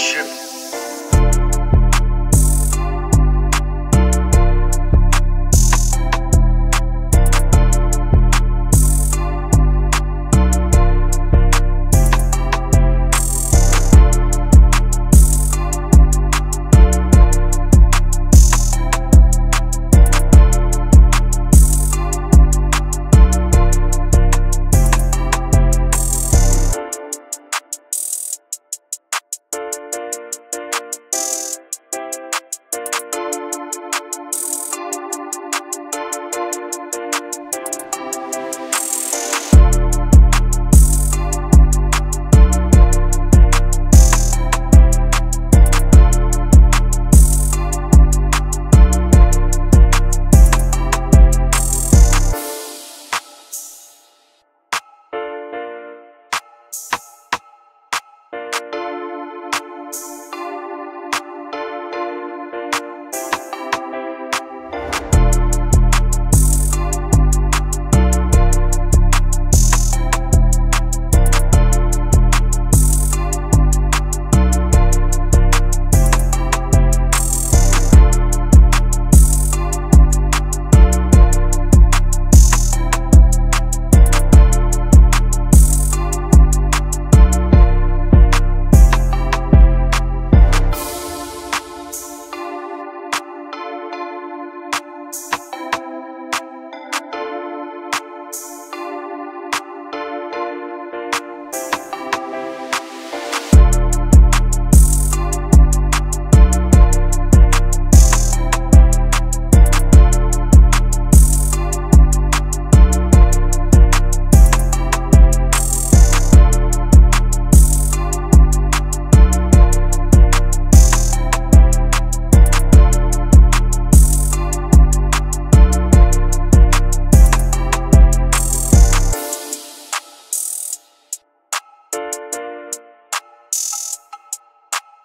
ship.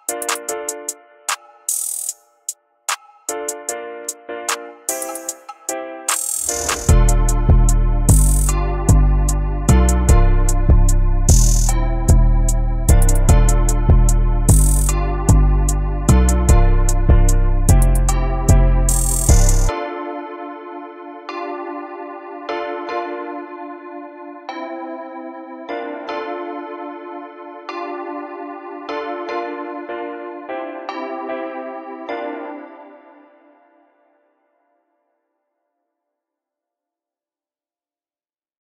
Música